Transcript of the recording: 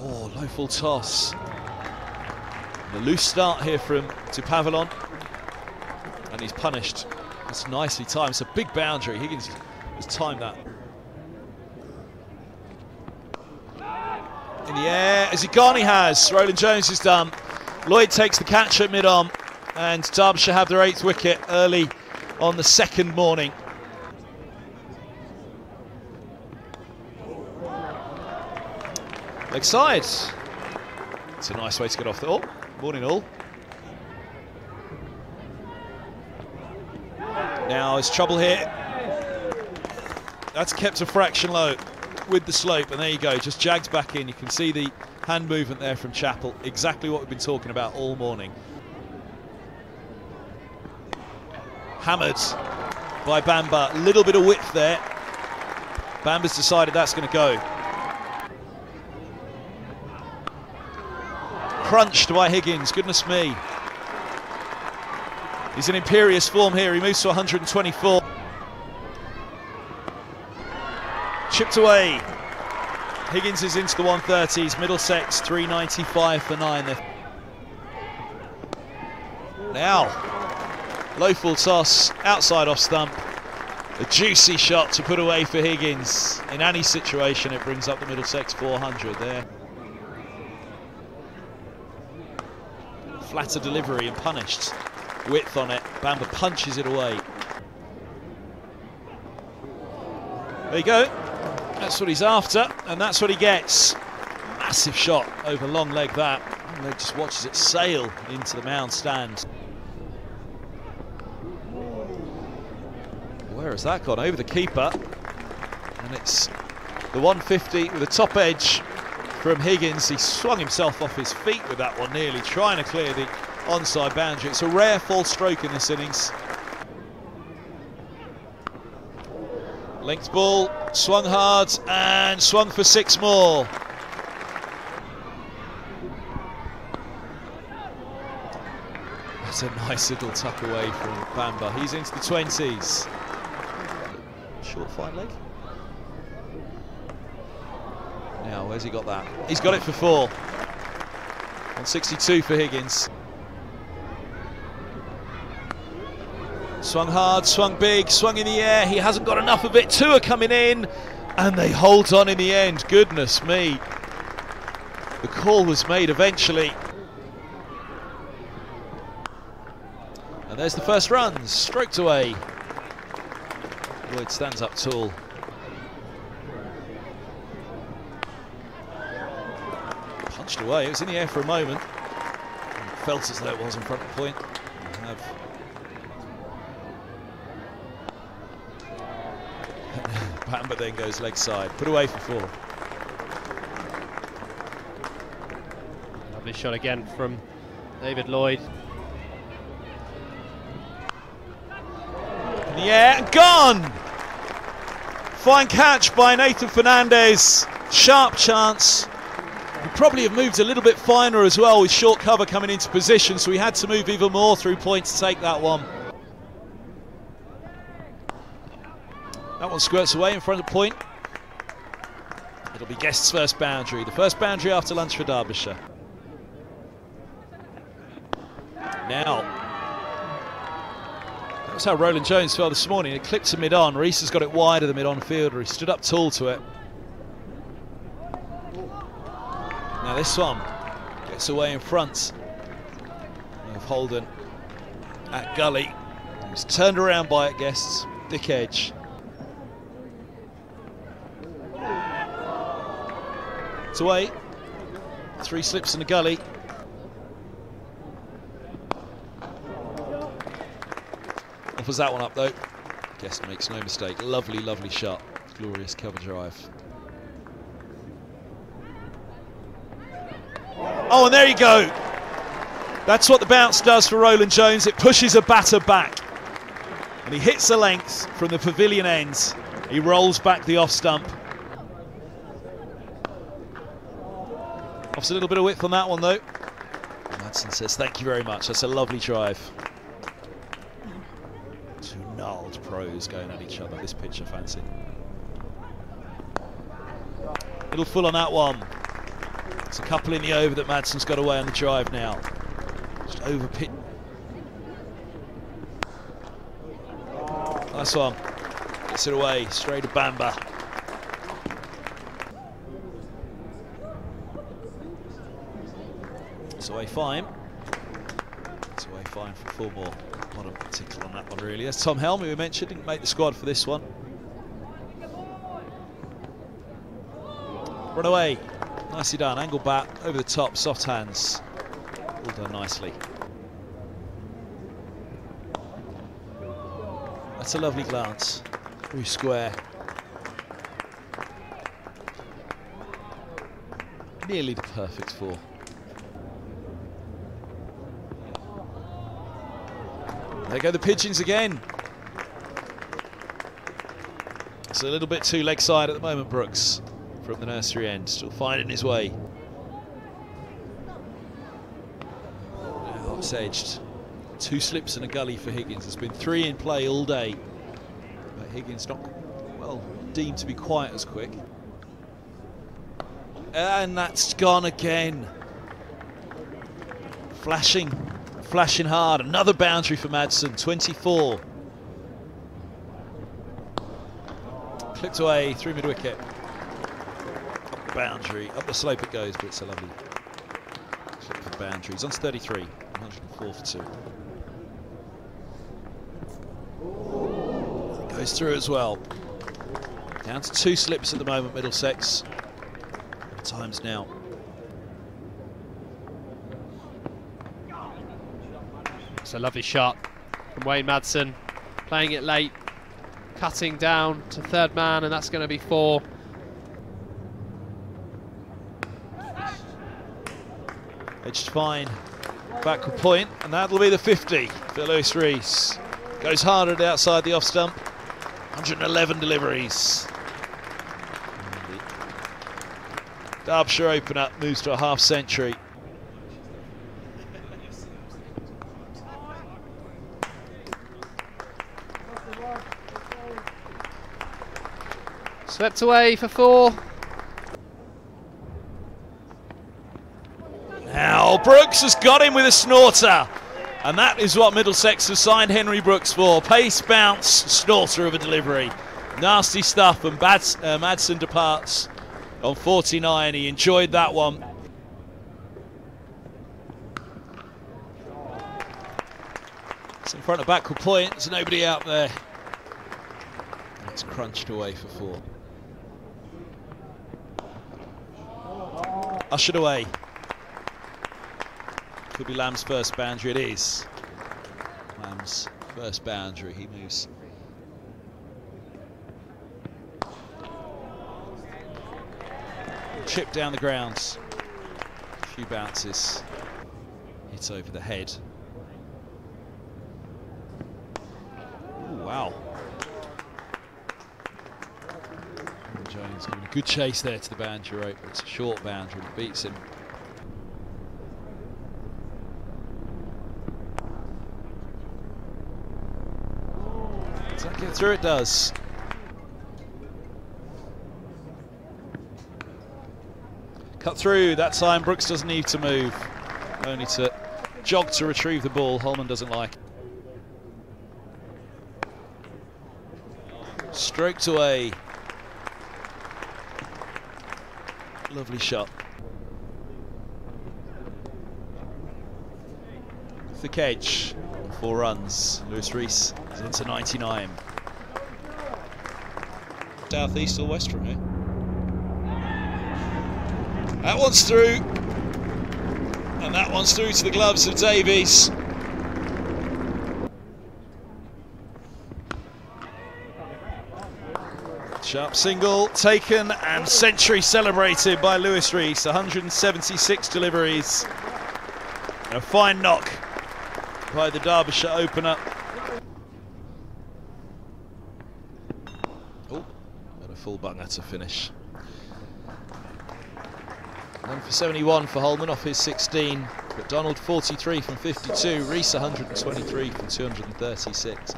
Oh, low full toss. The loose start here from Dupavillon. And he's punished. It's nicely timed. It's a big boundary. Higgins has timed that. In the air, as Igani has. Roland Jones is done. Lloyd takes the catch at mid-on. And Derbyshire have their eighth wicket early on the second morning. Leg side. It's a nice way to get off the. Oh, morning all. Now it's trouble here. That's kept a fraction low with the slope, and there you go. Just jags back in. You can see the hand movement there from Chappell, Exactly what we've been talking about all morning. Hammered by Bamber, little bit of width there. Bamber's decided that's going to go. Crunched by Higgins, goodness me. He's in imperious form here, he moves to 124. Chipped away. Higgins is into the 130s, Middlesex 395 for 9. Now, low full toss, outside off stump. A juicy shot to put away for Higgins. In any situation, it brings up the Middlesex 400 there. Flatter delivery and punished. Width on it. Bamber punches it away. There you go. That's what he's after, and that's what he gets. Massive shot over long leg that. And just watches it sail into the mound stand. Where has that gone? Over the keeper. And it's the 150 with the top edge from Higgins. He swung himself off his feet with that one nearly, trying to clear the onside boundary. It's a rare false stroke in this innings. Length ball, swung hard and swung for six more. That's a nice little tuck away from Bamber. He's into the 20s. Short fine leg. Now, where's he got that? He's got it for four. 162 for Higgins. Swung hard, swung big, swung in the air. He hasn't got enough of it. Two are coming in, and they hold on in the end. Goodness me. The call was made eventually. And there's the first runs, stroked away. Lloyd stands up tall. Punched away, it was in the air for a moment. Felt as though it was in front of the point. Bamber then goes leg side, put away for four. Lovely shot again from David Lloyd. Air, gone! Fine catch by Nathan Fernandes. Sharp chance. Probably have moved a little bit finer as well with short cover coming into position, so he had to move even more through point to take that one. That one squirts away in front of point. It'll be Guest's first boundary. The first boundary after lunch for Derbyshire. Now, that's how Roland Jones fell this morning. It clipped to mid-on. Reece has got it wide of the mid-on fielder. He stood up tall to it. Now this one gets away in front of Holden at Gully. He's turned around by it, Guests. thick edge. It's away. Three slips in the gully. Offers that one up though. Guest makes no mistake. Lovely, lovely shot. Glorious cover drive. Oh, and there you go. That's what the bounce does for Roland Jones. It pushes a batter back. And he hits the length from the pavilion ends. He rolls back the off stump. Offers a little bit of width on that one though. Madsen says thank you very much. That's a lovely drive. Two gnarled pros going at each other. This pitch I fancy. Little full on that one. It's a couple in the over that Madsen's got away on the drive now. Just over pit. Nice one. Gets it away, straight to Bamber. It's away fine. It's away fine for Fulmore. Not a tickle on that one really. That's Tom Helm, who we mentioned, didn't make the squad for this one. Run away. Nicely done. Angle back, over the top, soft hands. All done nicely. That's a lovely glance. Through square. Nearly the perfect four. There go the pigeons again. It's a little bit too leg side at the moment, Brookes, from the nursery end. Still finding his way. Hot edged. Two slips and a gully for Higgins. There's been three in play all day. But Higgins not, well, deemed to be quite as quick. And that's gone again. Flashing Flashing hard, another boundary for Madsen, 24. Clipped away, through mid wicket. Boundary, up the slope it goes, but it's a lovely clip for boundary. He's on 33, 104 for two. Goes through as well. Down to two slips at the moment, Middlesex. Times now. It's a lovely shot from Wayne Madsen, playing it late, cutting down to third man, and that's going to be four. Edged fine, backward point, and that'll be the 50 for Luis Reece. Goes hard at outside the off stump, 111 deliveries. Derbyshire open up, moves to a half century. Swept away for four. Brookes has got him with a snorter. And that is what Middlesex has signed Henry Brookes for. Pace, bounce, snorter of a delivery. Nasty stuff, and Bads, uh, Madsen departs on 49. He enjoyed that one. It's in front of backward point. There's nobody out there. It's crunched away for four. Ushered away. Could be Lamb's first boundary. It is. Lamb's first boundary. He moves. Chip down the grounds. A few bounces. Hits over the head. Ooh, wow. Jones giving a good chase there to the boundary rope, it's a short boundary beats him. Get through? It does. Cut through, that time Brookes doesn't need to move, only to jog to retrieve the ball. Hollman doesn't like Stroked away. Lovely shot. Thick edge, four runs. Luis Reece is into 99. Southeast or west from here? That one's through. And that one's through to the gloves of Davies. Sharp single taken and century celebrated by Luis Reece. 176 deliveries. A fine knock by the Derbyshire opener. Oh, got a full bunger to finish. One for 71 for Hollman off his 16. But Donald 43 from 52. Reece 123 from 236.